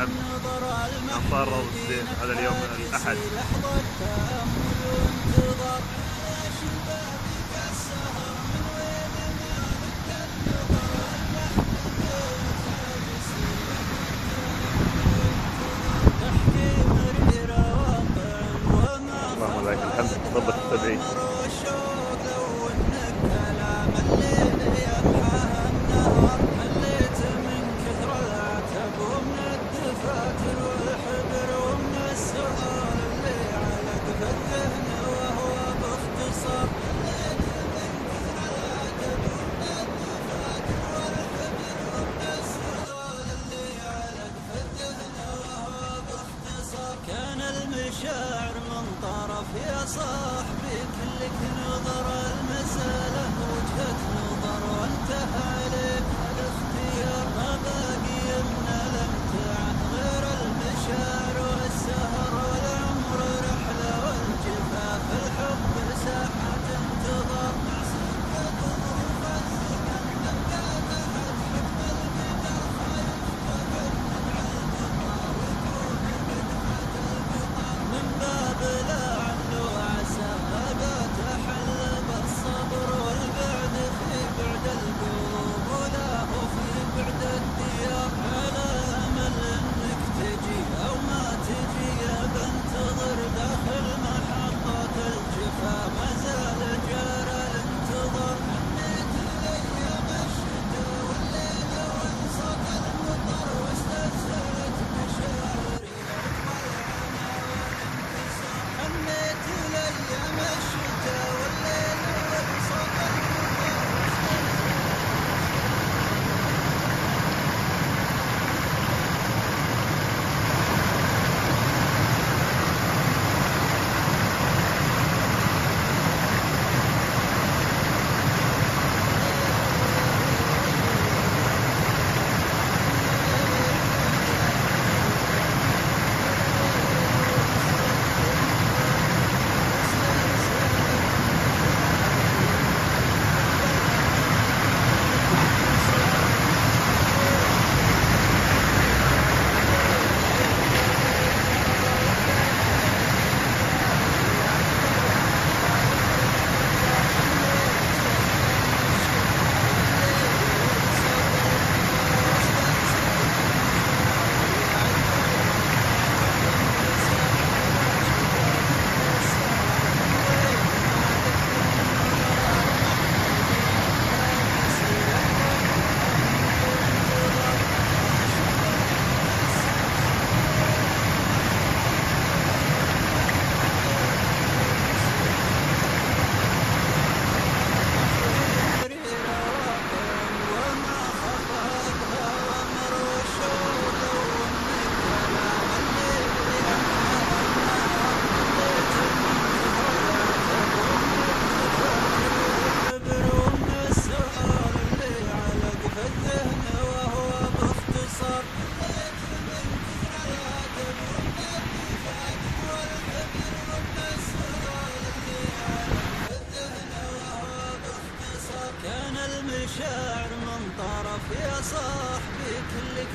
أحد أنصار روض الدين هذا اليوم الأحد. المشاعر من طرف يا صاحبي كلك نظر المسألة وجهة نظر وانتهى عليك.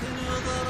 You know the.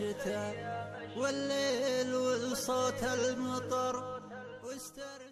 الشتاء والليل والصوت المطر واسترق